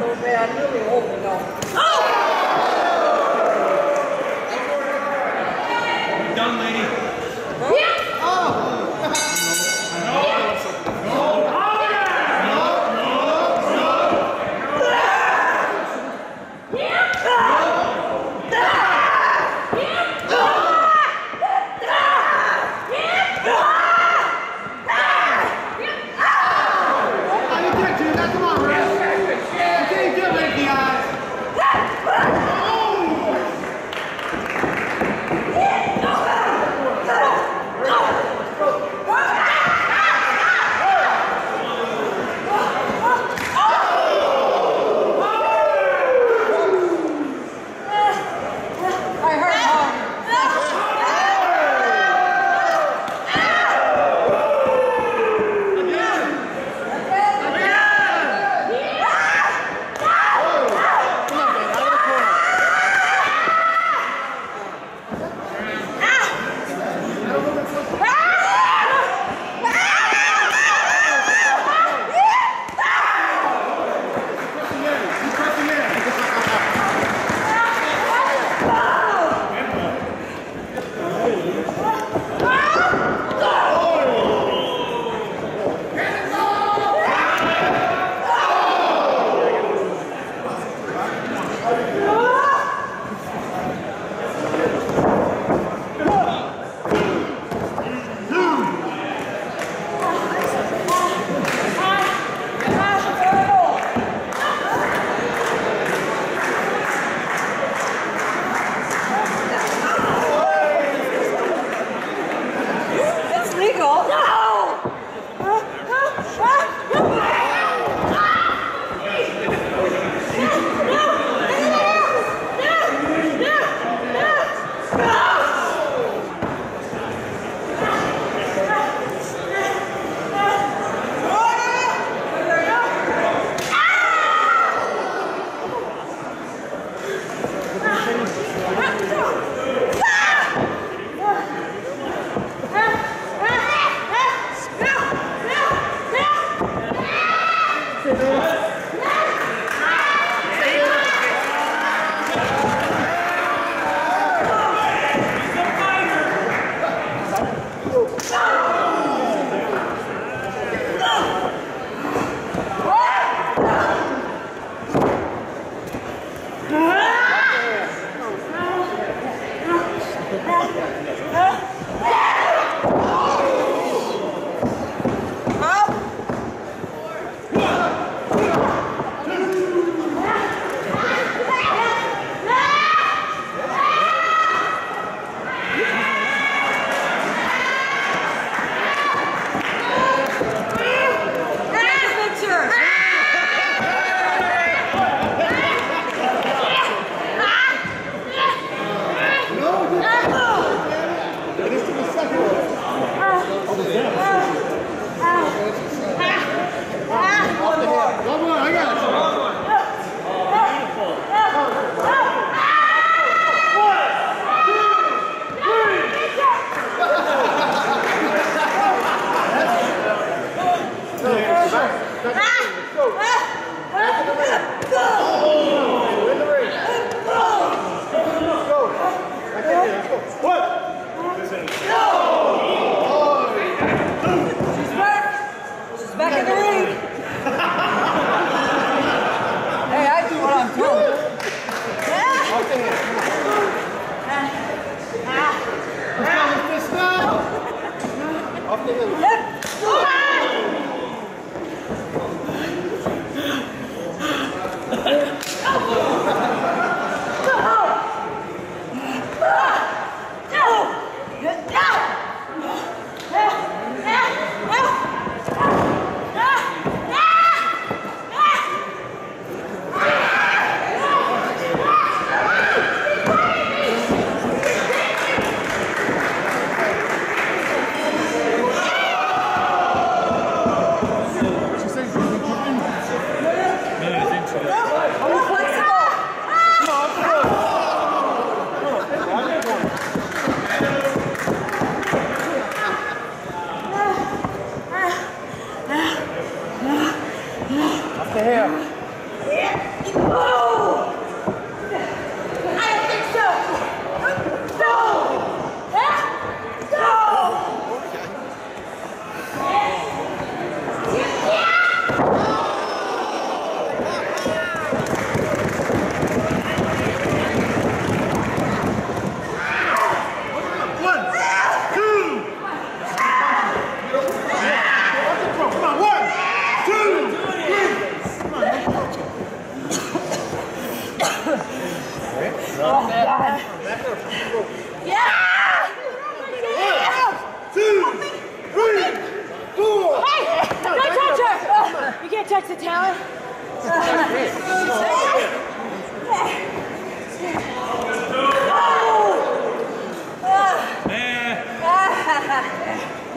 Oh! man really Done, lady. Yeah. Oh!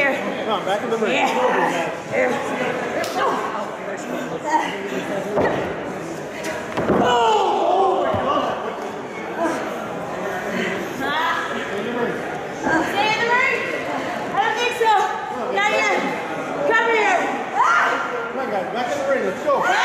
here. Come on, back in the ring. Yeah. Here. Oh! Back in the ring. Let's go.